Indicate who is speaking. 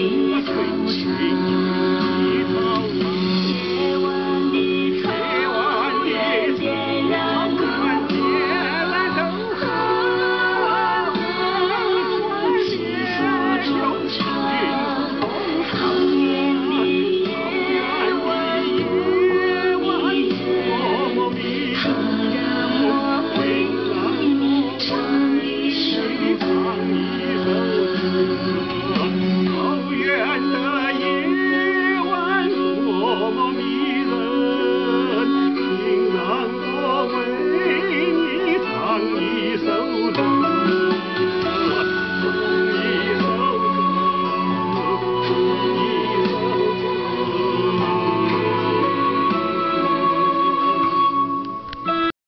Speaker 1: 一壶茶，一壶茶。夜晚的茶馆，点燃了千年灯塔。一壶酒，酒中藏风沙。一壶酒，酒中藏风沙。一壶酒，酒中藏风沙。